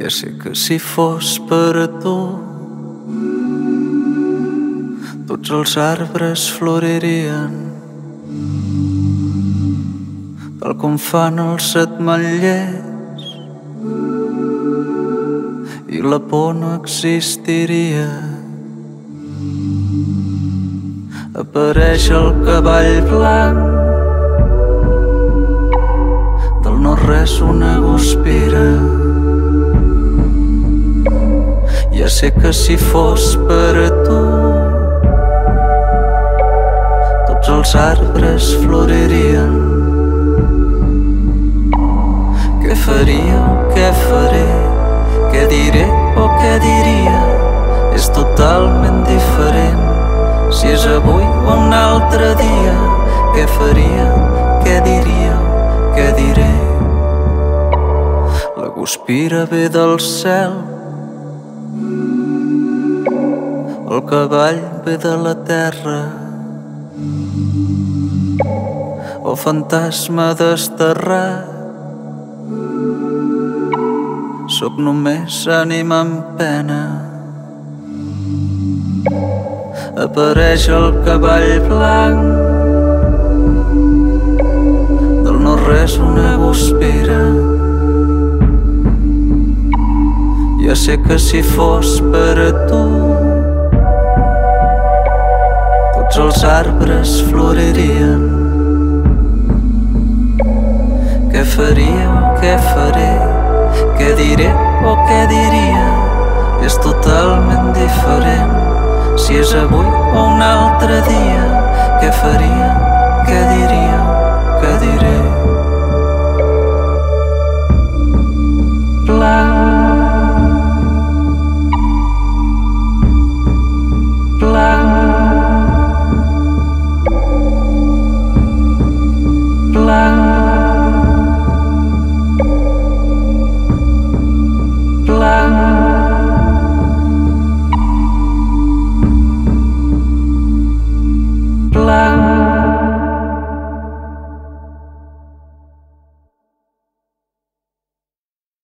Ja sé que si fos per a tu tots els arbres floririen tal com fan els setmallers i la por no existiria. Apareix el cavall blanc sé que si fos per a tu tots els arbres floririen. Què faria què faré? Què diré o què diria? És totalment diferent si és avui o un altre dia. Què faria? Què diria? Què diré? La guspira ve del cel el cavall ve de la terra. O fantasma desterrat. Sóc només ànima en pena. Apareix el cavall blanc. Del no res una guspira Ja sé que si fos per a tu els arbres floririen Què faria què faré? Què diré o què diria? És totalment diferent si és avui o un altre dia. Què faria? Què diria? lang